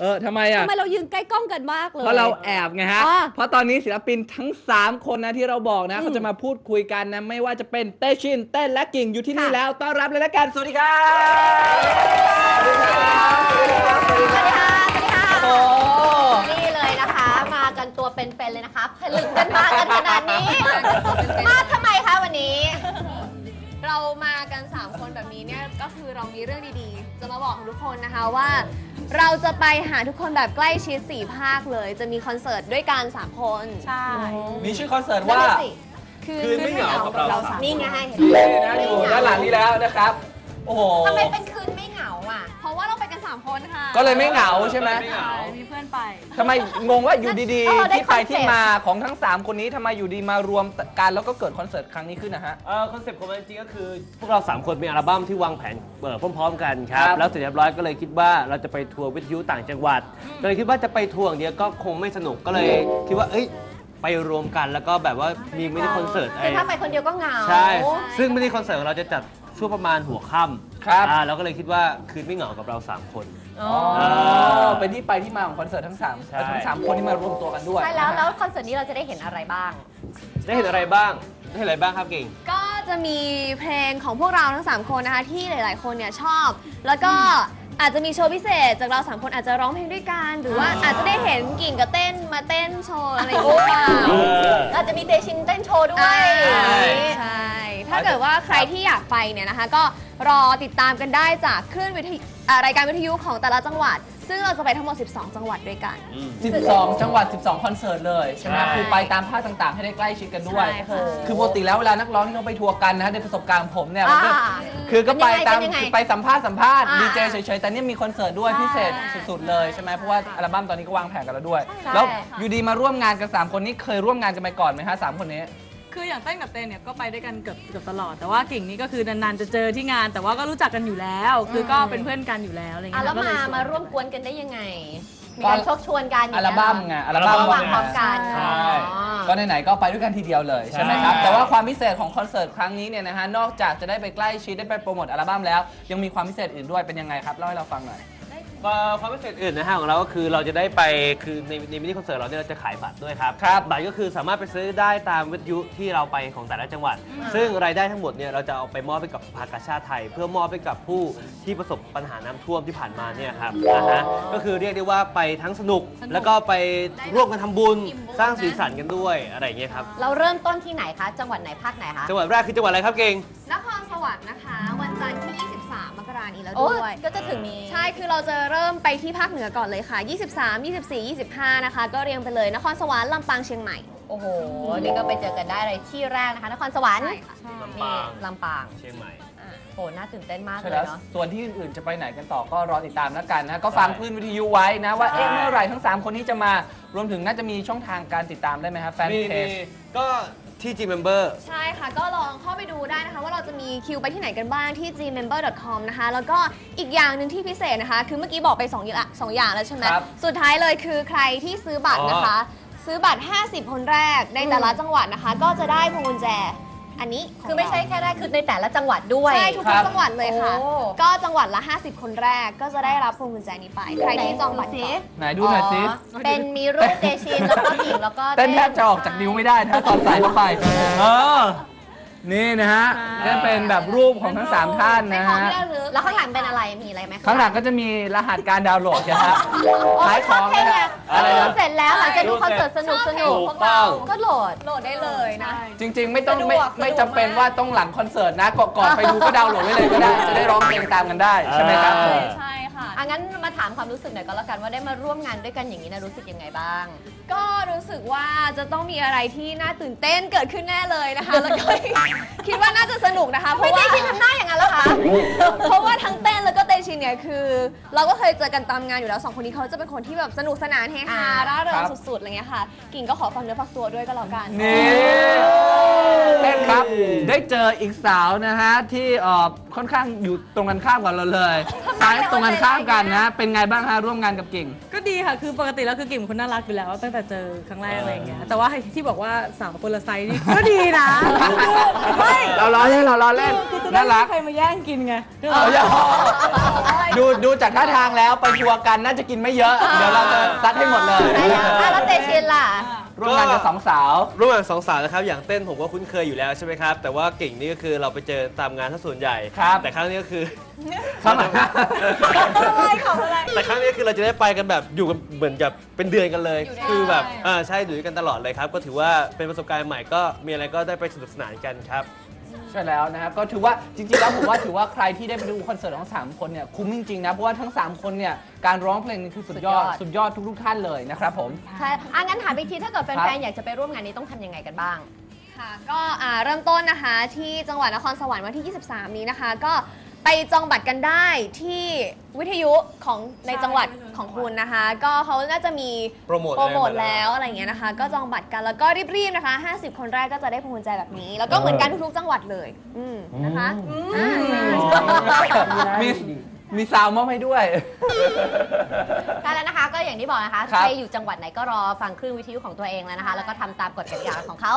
เออทำไมอะทำไมเรายืนใกล้กล้องกันมากเลยเพราะเราแอบไงฮะ อ่าเพราะตอนนี้ศิลปินทั้ง 3 คนนะที่เราบอกนะเขาจะมาพูดคุยกันนะ ไม่ว่าจะเป็นเต้ชินเต้นและกิ่งอยู่ที่นี่แล้วต้อนรับเลยละกันสวัสดีครับสวัสดีครับสวัสดีครับสวัสดีครับโอ้ นี่เลยนะคะ มากันตัวเป็นๆเลยนะคะผลึกกันมากันขนาดนี้ มาทำไมคะวันนี้ เรามากัน 3 คนแบบนี้เนี่ยก็คือเรามีเรื่องดีๆ จะมาบอกทุกคนนะคะว่า เราจะไปหาทุกคนแบบใกล้ชิด4ภาคเลย จะมีคอนเสิร์ตด้วยกัน3คนใช่มีชื่อคอนเสิร์ตว่า คือคืนไม่เหงากับเราสามนี่ไงนี่นะอยู่ด้านหลังนี้แล้วนะครับ โอ้โห ทำไมเป็นคืนาเราไปกัน3คนค่ะก็เลยไม่เหงาใช่ไหมไม่เหงา มีเพื่อนไป ทำไมงงว่าอยู่ดีเออๆ ได้ที่ไปคอนเซ็ปต์ที่มาของทั้ง 3 คนนี้ทำไมอยู่ดีมารวมกันแล้วก็เกิดคอนเสิร์ตครั้งนี้ขึ้นนะฮะ เอ่อคอนเซ็ปต์ของมันจริงๆก็คือ พวกเรา 3 คนมีอัลบั้มที่วางแผงเปิดพร้อมๆกันครับ ครับแล้วเสร็จเรียบร้อยก็เลยคิดว่าเราจะไปทัวร์วิทยุต่างจังหวัดก็เลยคิดว่าจะไปทัวร์อย่างเดียวก็คงไม่สนุกก็เลย คิดว่าเอ้ยไปรวมกันแล้วก็แบบว่ามีมินิคอนเสิร์ตคืไอ้อถ้าไปคนเดียวก็เหงา ใช่ ซึ่งมินิคอนเสิร์ตของเราจะจัด ช่วงประมาณหัวค่ำครับ อ่าเราก็เลยคิดว่าคืนไม่เหงากับเราสามคน อ๋ออ๋อเป็นที่ไปที่มาของคอนเสิร์ตทั้ง3ใช่ ทั้งสามคนที่มารวมตัวกันด้วยใช่แล้วแล้วคอนเสิร์ตนี้เราจะได้เห็นอะไรบ้าง ได้เห็นอะไรบ้างได้เห็นอะไรบ้างครับเก่ง ก็จะมีเพลงของพวกเราทั้ง 3 คนนะคะที่หลาย ๆ คนเนี่ยชอบ แล้วก็อาจจะมีโชว์พิเศษ จากเรา 3 คนอาจจะร้องเพลงด้วยกัน หรือว่าอาจจะได้เห็นกิ่งกับเต้นมาเต้นโชว์อะไรอย่างเงี้ยเออเราจะมีเตชินเต้นโชว์ด้วใช่ยใช่ ถ้าเกิดว่าใครที่อยากไปเนี่ยนะคะ ก็รอติดตามกันได้จากคลื่นวิทยุอ่ารายการวิทยุของแต่ละจังหวัด ซึ่งเราจะไปทั้งหมด 12 จังหวัดด้วยกัน12 จังหวัด 12 คอนเสิร์ตเลยใช่ไหมใช่คือไปตามภาคต่างๆ ให้ได้ใกล้ชิดกันด้วย ใช่ค่ะ คือปกติแล้วเวลานักร้องที่เขาไปทัวร์กันนะฮะในประสบการณ์ของผมเนี่ยมันก็ อ่า คือก็ไปตามเป็นยังไงคือไปสัมภาษณ์สัมภาษณ์อ่าดีเจเฉยๆ แต่เนี่ยมีคอนเสิร์ตด้วยใช่พิเศษสุดๆ เลยใช่ไหมเพราะว่าอัลบั้มตอนนี้ก็วางแผนกันแล้วด้วย ใช่แล้วค่ะ อยู่ดีมาร่วมงานกัน 3 คนนี้เคยร่วมงานกันไปก่อนไหมฮะสามคนนี้ คืออย่างเต้นกับเต้นเนี่ยก็ไปด้วยกันเกือบเกือบตลอดแต่ว่ากิ่งนี่ก็คือนานๆจะเจอที่งาน แต่ว่าก็รู้จักกันอยู่แล้ว คือก็เป็นเพื่อนกันอยู่แล้วอะไรอะเงี้ยแล้วก็เยมาชวนมาร่วมกวนกันได้ยังไง มีการชกชวนกันย่าอังลเงี้ยบั้มไงอัลบั้มก็วางพร้อมกันใช่อ๋อ ก็ไหนๆก็ไปด้วยกันทีเดียวเลยใช่ไหมครับ ใช่ แต่ว่าความพิเศษของคอนเสิร์ตครั้งนี้เนี่ยนะฮะ นอกจากจะได้ไปใกล้ชิดได้ไปโปรโมทอัลบั้มแล้ว ยังมีความพิเศษอื่นด้วยเป็นยังไงครับ เล่าให้เราฟังหน่อย เอ่อความพิเศษอื่นนะฮะของเราก็คือเราจะได้ไปคือในในมินิคอนเสิร์ตเราเนี่ยเราจะขายบัตรด้วยครับครับบัตรก็คือสามารถไปซื้อได้ตามวิทยุที่เราไปของแต่ละจังหวัด ซึ่งรายได้ทั้งหมดเนี่ยเราจะเอาไปมอบให้กับภาคกาชาติไทย เพื่อมอบให้กับผู้ที่ประสบปัญหาน้ำท่วมที่ผ่านมาเนี่ยครับนะฮะก็คือเรียกได้ว่าไปทั้งสนุกแล้วก็ไปร่วมกันทำบุญสร้างสีสันกันด้วยอะไรอย่างเงี้ยครับเราเริ่มต้นที่ไหนคะ จังหวัดไหนภาคไหนคะ จังหวัดแรกคือจังหวัดอะไรครับเก่งนครสวรรค์นะคะ วันจันทร์ที่23มกราคม นี้แล้วโอ้ด้วย ก็จะถึงนี้ ใช่ คือเราจะเริ่มไปที่ภาคเหนือก่อนเลยค่ะ 23 24 25 นะคะ ก็เรียงไปเลย นครสวรรค์ลำปางเชียงใหม่ โอ้โห นี่ก็ไปเจอกันได้เลยที่แรกนะคะ นครสวรรค์ใช่ค่ะลำนี่ปางลำปาง เชียงใหม่อะโหน่าตื่นเต้นมากใช่เลแล้ยวเนาะ ส่วนที่อื่นๆ จะไปไหนกันต่อก็รอติดตามแล้วกันนะ ก็ฟังคลื่นวิทยุไว้นะว่าเอ๊ะใช่เมื่อไหร่ทั้ง 3 คนนี้จะมา รวมถึงน่าจะมีช่องทางการติดตามได้ไหมครับแฟนมีเพจมีก็ที่ G Member ใช่ค่ะ ก็ลองเข้าไป ดูได้นะคะ ว่าเราจะมีคิวไปที่ไหนกันบ้างที่ gmember.com นะคะ แล้วก็อีกอย่างหนึ่งที่พิเศษนะคะ คือเมื่อกี้บอกไป2อย่างสองอย่างแล้วใช่ไหมครับ สุดท้ายเลยคือใครที่ซื้อบัตรนะคะ ซื้อบัตร 50 คนแรกในแต่ละจังหวัดนะคะ ก็จะได้พวงกุญแจ อันนี้ขงคือไม่ใช่แค่ได้คือในแต่ละจังหวัดด้วย ใช่ทุกครับจังหวัดเลยค่ะ โอ้ ก็จังหวัดละ 50 คนแรกก็จะได้รับพวงกุญแจนี้ไป ใครที่จองบัตรก่อนไหนดูหน่อยสิอ๋อเป็นมีรูปเตชินแล้วก็หญิงแล้วก็เต้นแทบจะออกจากนิ้วไม่ได้นะตอนใส่เข้าไป เออ นี่นะฮะนี่เป็นแบบรูปของทั้ง3ท่านเป็นนะของฮะที่ระลึกแล้วข้างหลังเป็นอะไร มีอะไรไหมข้างหลังก็จะมีรหัสการดาวน์โหลดนะครับขายของแค่นะเนี่ฮะยอะไรดูนะ เสร็จแล้วหลังจากดูคอนเสิร์ตสนุกสนุกถูกต้องก็โหลด โหลดได้เลยนะ จริง ๆ ไม่ต้องสะดวกไม่สะดวกไม่จำเป็นว่าต้องหลังคอนเสิร์ตนะก่อนก่อนไปดูก็ดาวน์โหลดไว้เลยก็ได้ จะได้ร้องเพลงตามกันได้ใช่ไหมครับ เออ ใช่ค่ะ อะงั้นมาถามความรู้สึกหน่อยก็แล้วกันว่าได้มาร่วมงานด้วยกันอย่างนี้นะรู้สึกยังไงบ้าง ก็รู้สึกว่าจะต้องมีอะไรที่น่าตื่นเต้นเกิดขึ้นแน่เลยนะคะ แล้วก็คิดว่าน่าจะสนุกนะคะ เพไม่ราะได้ว่า คิดทำหน้าอย่างนั้นแล้วคะ เพราะว่าทั้งเต้นแล้วก็เตชินเนี่ยคือ เราก็เคยเจอกันตามงานอยู่แล้วสองคนนี้เขาจะเป็นคนที่แบบสนุกสนานเฮฮาอ่า ร่าเริคงรับสุดๆอะไรเงี้ยค่ะ กิ่งก็ขอฟังเนื้อฟังตัวด้วยก็แล้วกันนี่เต้นครับ ได้เจออีกสาวนะฮะ ที่เอ่อ ค่อนข้างอยู่ตรงกันข้ามกับเราเลยซ้ายตรงกันข้ามกันนะ เป็นไงบ้างฮะร่วมงานกับกิ่ง ก็ดีค่ะ คือปกติแล้วคือกิ่งเป็นคนน่ารักอยู่แล้วตั้งแต่เจอครั้งแรกอะไรอย่างเงี้ย แต่ว่าที่บอกว่าสาวคนละไซส์นี่ก็ดีนะไม่เราล้อเล่นเราล้อเล่นคือจะได้น่ารัก ไม่มีใครมาแย่งกินไงเอาอย่าดูดูจากท่าทางแล้วไปทัวร์กันน่าจะกินไม่เยอะ เดี๋ยวเราจะซัดให้หมดเลยใช่แล้วอะแล้วเตชินล่ะ ร่วมงานกับสองสาว ร่วมงานสองสาวนะครับ อย่างเต้นผมก็คุ้นเคยอยู่แล้วใช่ไหมครับ แต่ว่าเก่งนี่ก็คือเราไปเจอตามงานถ้าส่วนใหญ่ ครับแต่ครั้งนี้ก็คือครับแต่ครั้งนี้คือเราจะได้ไปกันแบบอยู่กันเหมือนกับเป็นเดือนกันเลยคือแบบอ่าใช่อยู่ด้วยกันตลอดเลยครับ ก็ถือว่าเป็นประสบการณ์ใหม่ก็มีอะไรก็ได้ไปสนุกสนานกันครับ ใช่แล้วนะครับก็ถือว่าจริงๆแล้วผมว่าถือว่าใครที่ได้ไปดูคอนเสิร์ตของสามคนเนี่ยคุ้มจริงๆนะเพราะว่าทั้งสามคนเนี่ยการร้องเพลงนี่คือสุดยอดสุสุดดยยออดดทุกๆท่านเลยนะครับผม ใช่อะงั้นถามอีกทีถ้าเกิดแฟครันบๆอยากจะไปร่วมงานนี้ต้องทำยังไงกันบ้าง ค่ะก็อ่าเริ่มต้นนะคะที่จังหวัดนครสวรรค์วันที่ 23 นี้นะคะ ก็ไปจองบัตรกันได้ที่วิทยุของในจังหวัดของคุณนะคะ ก็เขาน่าจะมีโปรโมทโปรโมทอะไรมาแล้วแล้วอะไรอย่างเงี้ยนะคะ ก็จองบัตรกันแล้วก็รีบๆนะคะ 50 คนแรกก็จะได้พวงกุญแจแบบนี้ แล้วก็เหมือนกันทุกๆจังหวัดเลย อืมนะคะอ่ามี มีซาวมอบให้ด้วยใช่แล้วนะคะก็อย่างที่บอกนะคะครับ ใครอยู่จังหวัดไหนก็รอฟังคลื่นวิทยุของตัวเองแล้วนะคะ แล้วก็ทำตามกฎกติกาของเขา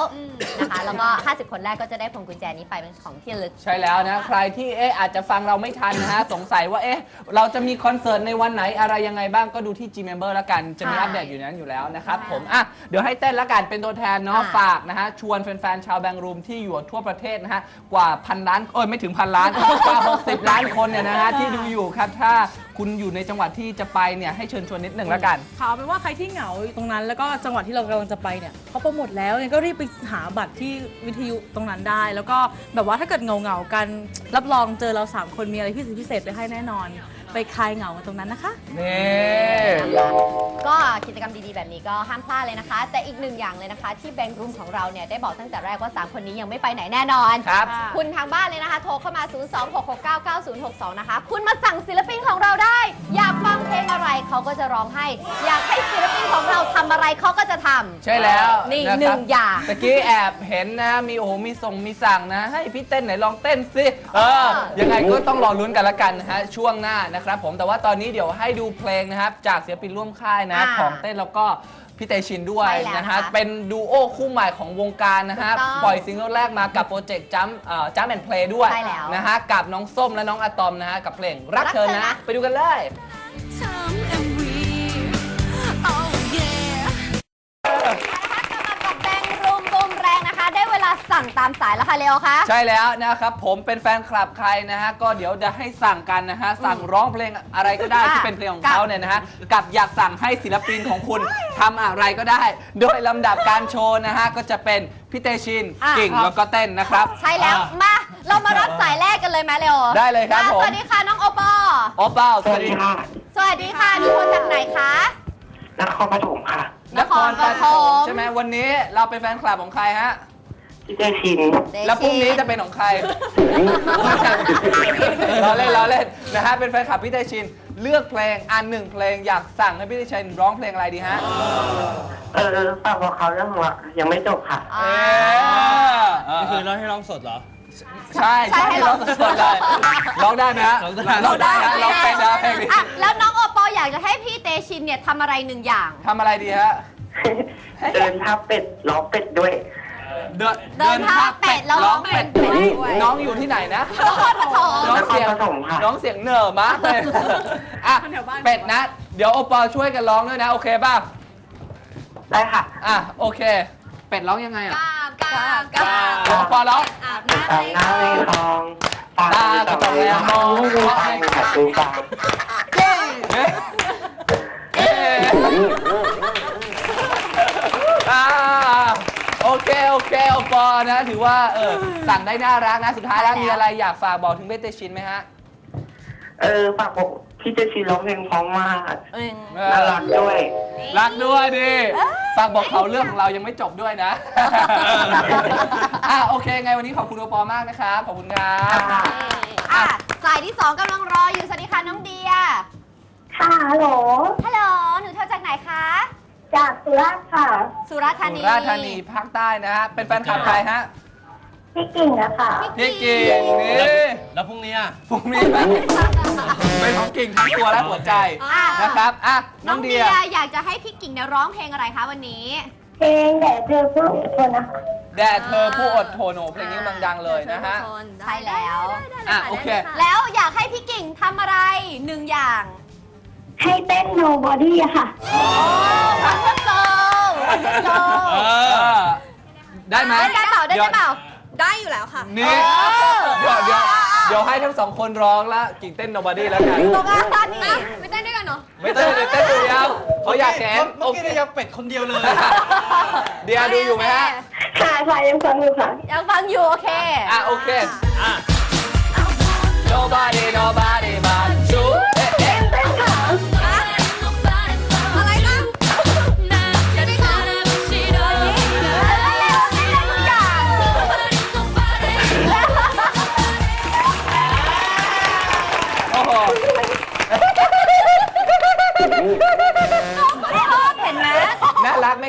นะคะ แล้วก็ 50 คนแรกก็จะได้พวงกุญแจนี้ไปเป็นของที่ระลึก ใช่แล้วนะ ใครที่เอ๊ะอาจจะฟังเราไม่ทันนะฮะ สงสัยว่าเอ๊ะเราจะมีคอนเสิร์ตในวันไหนอะไรยังไงบ้างก็ดูที่ G Member แล้วกัน จะมีใช่อัปเดตอยู่ในนั้นอยู่แล้วนะครับผมอะเดี๋ยวให้เต้นแล้วกันเป็นตัวแทนเนาะอะ ฝากนะฮะ ชวนแฟนๆชาวแบงรูมที่อยู่ทั่วประเทศนะฮะ กว่าพันล้านเอ้ยไม่ถึงพันล้าน กว่า60 ล้านคนเนี่ยนะฮะที่ดูอยู่ครับถ้าคุณอยู่ในจังหวัดที่จะไปเนี่ยให้เชิญชวนนิดหนึ่งแล้วกัน ข่าวเป็นว่าใครที่เหงาอยู่ตรงนั้น แล้วก็จังหวัดที่เรากำลังจะไปเนี่ยเขาโปรโมทแล้วเนี่ยก็รีบไปหาบัตรที่วิทยุตรงนั้นได้ แล้วก็แบบว่าถ้าเกิดเหงาเหงาๆกันรับรองเจอเราสามคนมีอะไรพิเศษพิเศษไปให้แน่นอน ไปคลายเหงากันตรงนั้นนะคะ นี่ก็กิจก รรมดีๆ แบบนี้ก็ห้ามพลาดเลยนะคะ แต่อีกหนึ่งอย่างเลยนะคะ ที่แบงค์รูมของเราเนี่ยได้บอกตั้งแต่แรกว่า 3 คนนี้ยังไม่ไปไหนแน่นอน ครับ คุณทางบ้านเลยนะคะ โทรเข้ามา 026699062 นะคะ คุณมาสั่งศิลปินของเราได้ อยากฟังเพลงอะไรเขาก็จะร้องให้ อยากให้ศิลปินของเราทำอะไรเขาก็จะทำใช่แล้วนี่ะครับหนึ่งอย่าง ตะกี้แอบเห็นนะมีโอ้โหมีส่งมีสั่งนะ ให้พี่เต้นไหนลองเต้นสิเออยังไงก็ต้องรอลุ้นกันละกันนะฮะช่วงหน้านะครับผมแต่ว่าตอนนี้เดี๋ยวให้ดูเพลงนะครับจากศิลปินร่วมค่ายนะอ่า ของเต้นแล้วก็พี่เตชินด้วยใช่แล้วนะนะคะฮะเป็นดูโอคู่ใหม่ของวงการนะฮะถูกต้องปล่อยซิงเกิลแรกมากับโปรเจกต์จัมเอ่อ Jam and Play ด้วยใช่แล้วนะฮะกับน้องส้มและน้องอะตอมนะฮะกับเพลงรักเธอรักเธอนะ นะ ไปดูกันเลยกั ตามสายแล้วค่ะเลโอคะ ใช่แล้วนะครับผมเป็นแฟนคลับใครนะฮะก็เดี๋ยวจะให้สั่งกันนะฮะสั่งร้องเพลงอะไรก็ได้อะที่เป็นเพลงของกับเขาเนี่ยนะฮะกับอยากสั่งให้ศิลปินของคุณทำอะไรก็ได้ โดยลำดับการโชว์นะฮะก็จะเป็นพี่เตชินอะ กิ่งแล้วก็เต้นนะครับใช่แล้วอะ มาเรามารับสายแรกกันเลยไหมเลโอได้เลยครับมาผม สวัสดีค่ะน้องโอปอโอเป้าสวัสดีสวัสดีค่ะนี่โทรจากไหนคะ นครปฐมค่ะ นครปฐนครปฐมมใช่ไหมวันนี้เราเป็นแฟนคลับของใครฮะ พี่เจชิน แล้วพรุ่งนี้จะเป็นของใครเราเล่นเราเล่นนะฮะ เป็นแฟนคลับพี่เตชิน เลือกเพลงอันหนึ่งเพลงอยากสั่งให้พี่เตชินร้องเพลงอะไรดีฮะเออฝากบอกเขาเรื่องว่ายังไม่จบค่ะอ่าเออนี่คือร้องให้ร้องสดเหรอ ใช่ใช่ใช่ให้ให้ร้ร้อองงสดๆเลยร้องได้ไหมฮะร้องได้ร้องได้ฮะร้องเป็นนะเพลงนี้อะแล้วน้องโอปออยากจะให้พี่เตชินเนี่ยทำอะไรหนึ่งอย่างทำอะไรดีฮะ เดินท่าเป็ดร้องเป็ดด้วย เดินเดินท่าเป็ดแล้วร้องเป็ดด้วยน้องอยู่ที่ไหนนะนครปฐมน้องเสียงนครปฐมค่ะน้องเสียงเหน่อมากเลยอะคนแถวบ้านเป็ดนะ เดี๋ยวโอปอช่วยกันร้องด้วยนะโอเคป่ะได้ค่ะอะโอเค เป็ดร้องยังไงอะกาบกาบกาบโอปอร้องอาบตามน้ำในน้ำในคลองตาตาก็ต้องแลมองว่าไอ้ขัดตูตาเอ๊ะเอ๊ะอ่าโอ เคโอเคโอปอนะ ถือว่าเออสั่งได้น่ารักนะ สุดท้ายแล้วมีอะไรอยากฝากบอกถึงเบเตชินไหมฮะ เออฝากบอกพี่เจชินร้องเพลงเพร้องมากเออเออน่ารักด้วย รักด้วยดิฝากบอกเขาเรื่องของเรายังไม่จบด้วยนะอะโอเค ไงวันนี้ขอบคุณโอปอมากนะครับขอบคุณครับค่ะอะสายที่สองกำลังรออยู่สวัสดีค่ะน้องเดีย ค่ะฮัลโหล จากสุราษฎร์ค่ะ สุราษฎร์ธาสุนีราษฎร์ธานีภาคใต้นะฮะ เป็นแฟนคลับใครฮะ พี่กิ่งอะค่ะ พี่กิ่งนี่แล้วพรุ่งนี้อะพรุ่งนี้ไหมเป็นของกิ่งทั้งตัวและหัวใจอะนะครับอะน้น้อองงเดีเดียยอยากจะให้พี่กิ่งเนี่ยร้องเพลงอะไรคะวันนี้ เพลงแด่เธอผู้ทนนะคะแด่เธอผู้อดทนโอ้เพลงนี้กำลังดังเลยนะฮะใช่แล้วอะโอเค แล้วอยากให้พี่กิ่งทำอะไรหนึ่งอย่าง ให้เต้น Nobody อะค่ะ Wonder Girl Wonder Girlเออได้ไหม ได้เปล่าได้เปล่า ได้อยู่แล้วค่ะ นี่เดี๋ยวเดี๋ยวเดี๋ยวให้ทั้งสองคนร้องแล้วกิ่งเต้น nobody แล้วกันตรงอะนี่ไม่เต้นด้วยกันเนาะไม่เต้นเดี๋ยวเต้นดูเดียวเขาอยากเห็นเมื่อกี้เนี่ยยังเป็ดคนเดียวเลย เดียวดูอยู่ไหมฮะค่ะค่ะยังฟังอยู่ค่ะ ยังฟังอยู่โอเค อะโอเค nobody nobody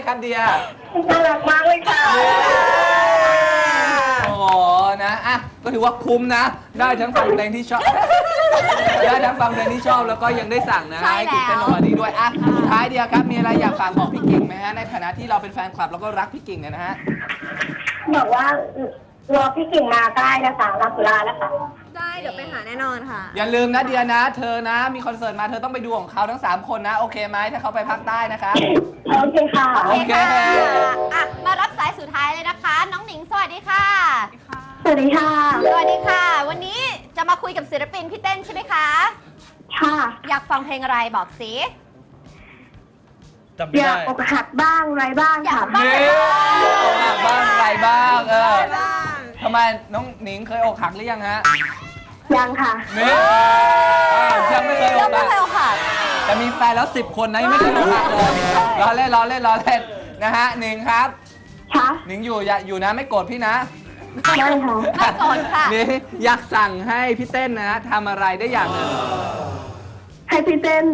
ครับเดียน่ารักมากเลยค่ะ โอ้โหนะอะก็ถือว่าคุ้มนะ ได้ทั้งฟังเพลงที่ชอบ ได้ทั้งฟังเพลงที่ชอบแล้วก็ยังได้สั่งนะใช่ให้กิ่งเต้นแล้วออกมาดีด้วยอะสุดท้ายเดียครับ มีอะไรอยากฝากบอกพี่กิ่งไหมฮะ ในฐานะที่เราเป็นแฟนคลับแล้วก็รักพี่กิ่งเนี่ยนะฮะ บอกว่ารอพี่กิ่งมาได้นะคะรับเวลาแล้วค่ะ ได้เดี๋ยวไปหาแน่นอนค่ะ อย่าลืมนะเดียนะ เธอนะ มีคอนเสิร์ตมาเธอต้องไปดูของเขาทั้ง 3 คนนะ โอเคไหมถ้าเขาไปภาคใต้นะครับโอเคค่ะ โอเคอะ มารับสายสุดท้ายเลยนะคะ น้องหนิงสวัสดีค่ะ สวัสดีค่ะ สวัสดีค่ะ วันนี้จะมาคุยกับศิลปินพี่เต้นใช่ไหมคะ ค่ะ อยากฟังเพลงอะไรบอกสิ จำไม่อยาได้ กอกหักบ้างไรบ้างอยากค่ะบ้างนี่อกหักบ้างอะไรบ้างเออทำไมน้องหนิงเคยอกหักหรือยังฮะ ยังค่ะ นี่อ่ายังไม่เคยอยักงไม่หักเคยอกหัก แต่มีแฟนแล้วสิบคนนะยังไม่เคยอกหักเลยรอเล่นรอเล่นรอเล่นนะฮะหนิงครับค่ะหนิงอยู่อย่าอยู่นะไม่โกรธพี่นะ ได้ค่ะ ไม่โกรธค่ะ นี่อยากสั่งให้พี่เต้นนะฮะทำอะไรได้อย่างหนึ่งให้พี่เต้น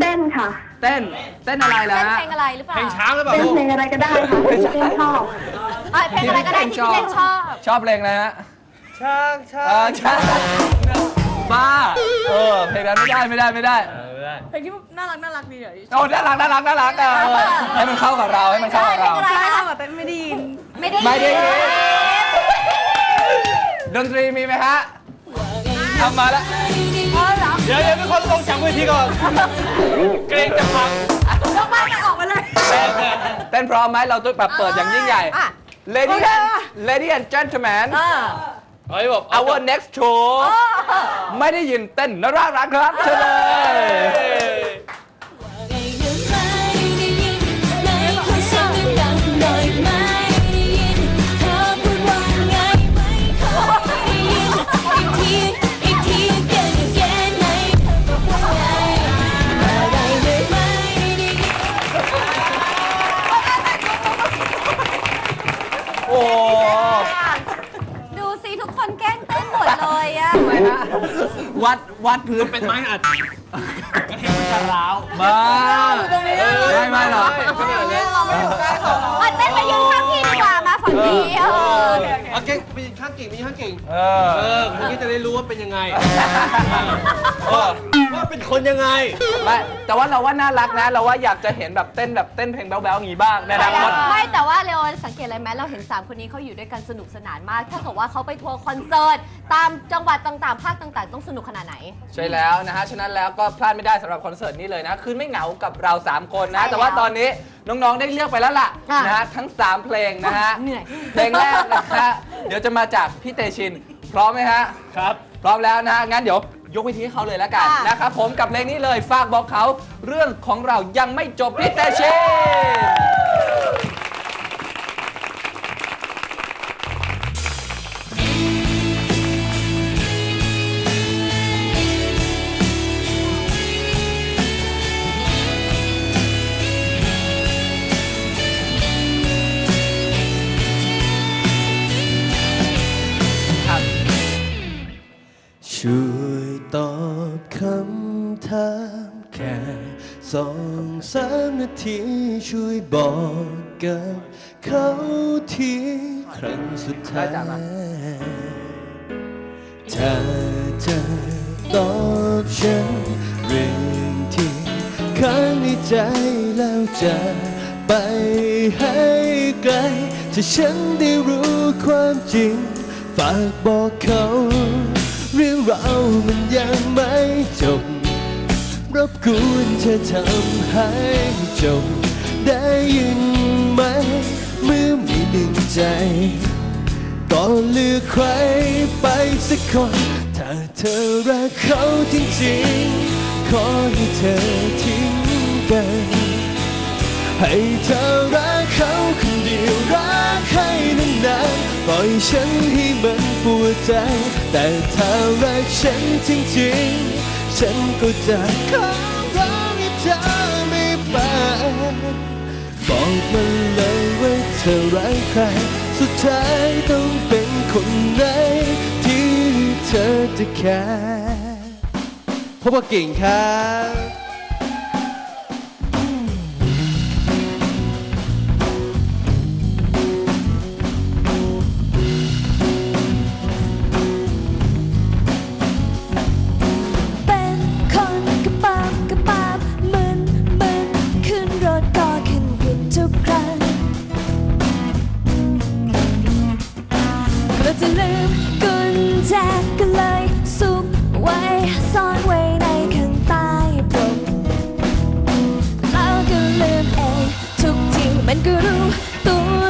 เต้นค่ะ เต้นเต้นอะไรล่ะเต้นฮะ เพลงอะไรหรือเปล่าเพลงช้างหรือเปล่าเต้นลูก เพลงอะไรก็ได้ค่ะที่พี่เต้นชอบเอ้ยเพลงอะไรก็ได้ที่พี่เต้นชอบ ชอบเพลงอะไรฮะ ช้างช้าเอองใช่บ้า เออเพลงนั้นไม่ได้ไม่ได้ไม่ได้เออไม่ได้เพลงที่น่ารักน่ารักดีเดี๋ยวโอ้น่ารักน่ารักน่ารักเออให้มันเข้ากับเราให้มันเข้ากับเราอะไรใช่คะค่ะแต่เต้นไม่ดีไม่ได้ไม่ได้ยินยินดนตรีมีไหมฮะทำมาแล้วเออเหรอเดี๋ยวเดี๋ยวเป็นคนลงจากเวทีก่อน เกรงจะพังลงมาไปออกมาเลยเต้นพร้อมไหมเราต้องแบบเปิดอย่างยิ่งใหญ่อะ Lady and Lady and Gentlemen เออเฮ้ยบอก our next show ไม่ได้ยินเต้นน่ารักครับเชิญเลย วัดวัดพื้นเป็นไม้อัดกระเทียมมันจะร้าวมาไม่ไม่หรอกขนาดนี้มาเต้นไปยืนข้างพี่ดีกว่ามาฝั่งนี้เออเอาเก่งไปยืนข้างกิ่งไปยืนข้างกิ่งเอเอออคุณก็จะได้รู้ว่าเป็นยังไงเออ ว่าเป็นคนยังไง ไม่แต่ว่าเราว่าน่ารักนะ เราว่าอยากจะเห็นแบบเต้นแบบเต้นเพลงแบ๊วๆอย่างนี้บ้างในอนาคต ไม่แต่ว่าเรโอสังเกตอะไรไหมเราเห็น 3 คนนี้เขาอยู่ด้วยกันสนุกสนานมาก ถ้าเกิดว่าเขาไปทัวร์คอนเสิร์ต ตามจังหวัดต่างๆ ภาคต่างๆ ต้องสนุกขนาดไหน ใช่แล้วนะฮะ ฉะนั้นแล้วก็พลาดไม่ได้สำหรับคอนเสิร์ตนี้เลยนะ คือไม่เหงากับเรา 3 คนนะ ใช่แล้วแต่ว่าตอนนี้น้องๆได้เลือกไปแล้วล่ะค่ะนะฮะทั้ง 3 เพลงนะฮะเหนื่อย เพลงแรกนะฮะเดี๋ยวจะมาจากพี่เตชิน พร้อมไหมฮะ ครับ พร้อมแล้วนะฮะงั้นเดี๋ยว ยกเวทีให้เขาเลยแล้วกันค่ะ นะครับผมกับเพลงนี้เลยฝากบอกเขาเรื่องของเรายังไม่จบพี่เตชิน บอกกับเขาทีครั้งสุดท้ายถ้าเธอตอบฉันเรื่องที่ค้างในใจแล้วจะไปให้ไกลถ้าฉันได้รู้ความจริง ฝากบอกเขา เรื่องราวมันยังไม่จบรบกวนเธอทำให้จบ ได้ยินไหมเมื่อมีหนึ่งใจ ก็เลือกใครไปสักคน ถ้าเธอรักเขาจริงๆ ขอให้เธอทิ้งกัน ให้เธอรักเขาคนเดียวรักให้นานๆปล่อยฉันให้มันปวดใจ แต่ถ้ารักฉันจริงๆ ฉันก็จะขอ เธอรักใคร สุดท้ายต้องเป็นคนไหนที่เธอจะแค่พบกับกิ่งครับ กทีมั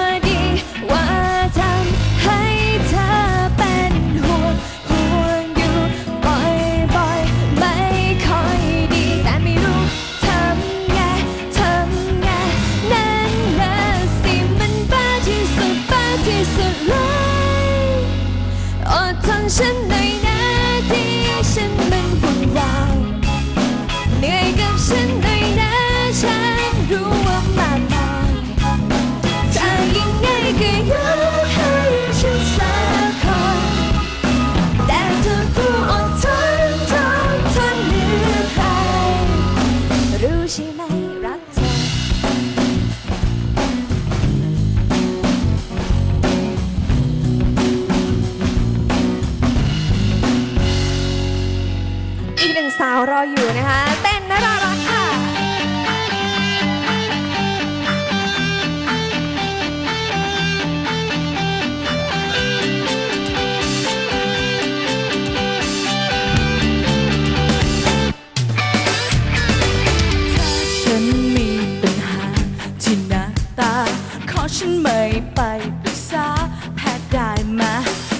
ขอฉันไม่ไปปรึกษาแพทย์ได้มา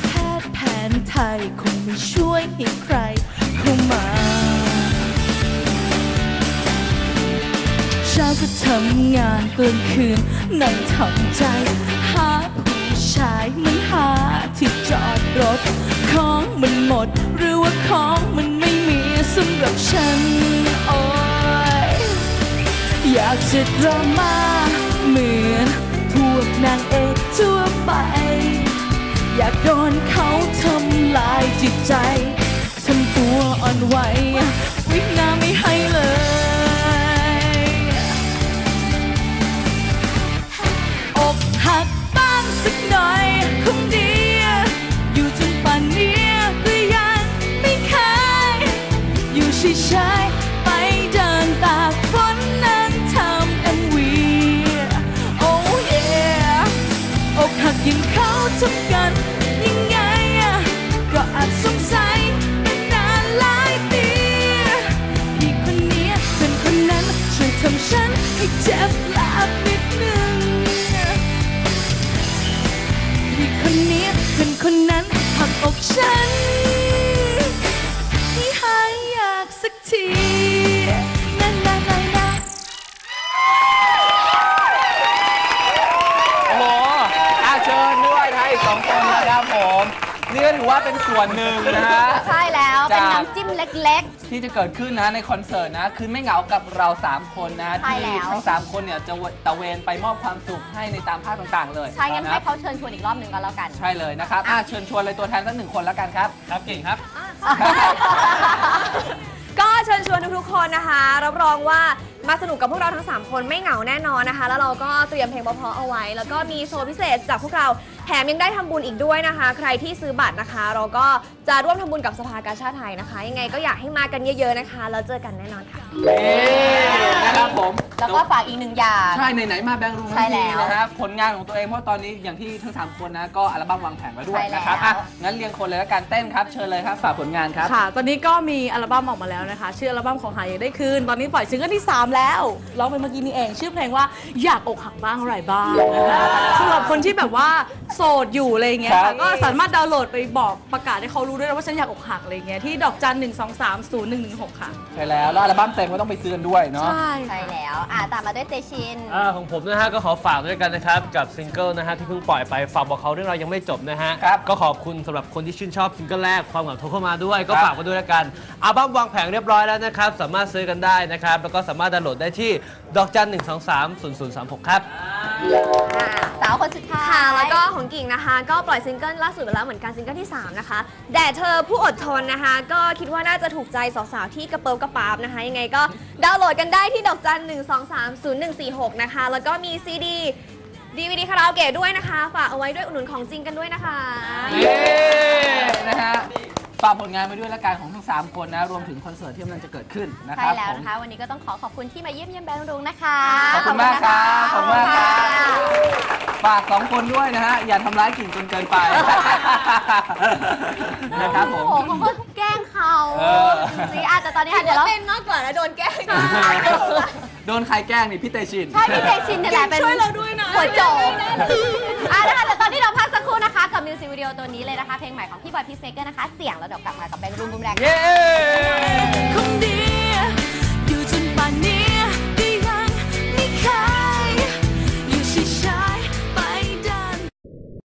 แพทย์แผนไทยคงไม่ช่วยให้ใครเข้ามาเช้าก็ทำงานกลางคืนนั่งทำใจ หาผู้ชายเหมันหาที่จอดรถ ของมันหมด หรือว่าของมันไม่มีสำหรับฉัน โอ้ยอยากจะดราม่าเหมือน วกนางเอกทั่วไป อยากโดนเขาทำลายจิตใจ ทำตัวอ่อนไหววิกหน้าไม่ให้เลย เป็นส่วนหนึ่งนะฮะ ใช่แล้วเป็นจากน้ำจิ้มเล็ก ที่จะเกิดขึ้นนะในคอนเสิร์ตนะคือไม่เหงากับเรา 3 คนนะใช่ที่แล้ว ทั้ง 3 คนเนี่ยจะตะเวนไปมอบความสุขให้ในตามภาคต่างๆ เลยๆ ใช่งั้นนะให้เขาเชิญชวนอีกรอบหนึ่งก็แล้วกัน ใช่เลยนะครับอะเชิญชวนเลยตัวแทนสักหนึ่งคนแล้วกันครับ ครับเก่งครับ ก็เชิญชวนทุกๆคนนะคะ รับรองว่ามาสนุกกับพวกเราทั้ง 3 คนไม่เหงาแน่นอนนะคะ แล้วเราก็เตรียมเพลงเพราะๆเอาไว้ แล้วก็มีโชว์พิเศษจากพวกเราแถมยังได้ทำบุญอีกด้วยนะคะ ใครที่ซื้อบัตรนะคะ เราก็จะร่วมทำบุญกับสภากาชาติไทยนะคะ ยังไงก็อยากให้มากันเยอะๆนะคะ แล้วเจอกันแน่นอนค่ะเอ๊นะครับผมแล้วก็ฝากอีกหนึ่งอย่าง ใช่ไหนๆมาแบงค์รูมใช่ทั้งทีแล้วนะครับผลงานของตัวเองเพราะตอนนี้อย่างที่ทั้งสามคนนะก็อัลบั้มวางแผงไว้ด้วยใช่แล้ว นะครับอะงั้นเรียงคนเลยแล้วกันเต้นครับเชิญเลยครับฝากผลงานครับ ค่ะ ตอนนี้ก็มีอัลบั้มออกมาแล้วนะคะ ชื่ออัลบั้มของหายยังได้คืน ตอนนี้ปล่อยซิงเกิลที่ 3 แล้ว ร้องไปเมื่อกี้นี้เอง ชื่อเพลงว่าอยากอกหักบ้างอะไรบ้างนะคะสำหรับคนที่แบบว่าโสดอยู่อะไรอย่างเงี้ยครัค่ะบ ก็สามารถดาวน์โหลดไปบอกประกาศให้เขารู้ด้วยนะว่าฉันอยากอกหักอะไรอย่างเงี้ยที่ดอกจัน1 2 3 0 1 1 6ค่ะ ใช่แล้ว แล้วอัลบั้มเต็มก็ต้องไปซื้อกันด้วยเนาะ ใช่ใช่แล้วอ่าตามมาด้วยเตชิน อ่าของผมนะฮะก็ขอฝากด้วยกันนะครับ กับซิงเกิลนะฮะที่เพิ่งปล่อยไปฝากบอกเขาเรื่องเราวยังไม่จบนะฮะ ครับก็ขอบคุณสำหรับคนที่ชื่นชอบซิงเกิลแรกความเหงาโทรเข้ามาด้วย ก็ครับ ฝากไว้ด้วยแล้วกันอัลบั้มวางแผงเรียบร้อยแล้วนะครับ สามารถซื้อกันได้นะครับ แล้วก็สามารถดาวน์โหลดได้ที่ดอกจัน1 2 3 0 0 3 6ครับ อ่าสาวคนสุดท้าย ค่ะแล้วก็ของกิ่งนะคะ ก็ปล่อยซิงเกิลล่าสุดไปแล้วเหมือนกันซิงเกิลที่ 3 นะคะแด่เธอผู้อดทนนะคะ ก็คิดว่าน่าจะถูกใจสาวๆที่กระเปิบกระปาบนะคะ ยังไงก็ดาวน์โหลดกันได้ที่ดอกจัน 1 2 3 0 1 4 6 นะคะ แล้วก็มีซีดีดีวีดีคาราโอเกะด้วยนะคะ ฝากเอาไว้ด้วยอุดหนุนของจริงกันด้วยนะคะ เย้นะฮะ ฝากผลงานไปด้วยแล้วกันของทั้ง 3 คนนะ รวมถึงคอนเสิร์ตที่กำลังจะเกิดขึ้นนะคใช่รับแล้วผมนะคะ วันนี้ก็ต้องขอขอบคุณที่มาเยี่ยมเยี่ยม Bangroom นะคะขอบคุณมากครับขอบคุณมากครับะฝากสองคนด้วยนะฮะ อย่าทำร้ายกิ่งจนเกินไป นะครับผมโอ้โหเขาก็แกล้งเขาเออจริงๆอะแต่ตอนนี้ค่ะเดี๋ยวเรา เป็นมากกว่านะโดนแกล้งโดนใครแกล้งนี่พี่เตชิน ใช่พี่เตชินเนี่ยแหละเป็นช่วยเราด้วยนะหัวโจกอะนะคะเดี๋ยวตอนนี้เราพักสัก คู่นะคะกับมิวสิกวิดีโอตัวนี้เลยนะคะเพลงใหม่ของพี่บอย Peacemaker นะคะ เสียงรเดับกลับมากับ Bangroom บุมแรงเย้คนดีอยู่จนป่านนี้ก็ยังไม่เคย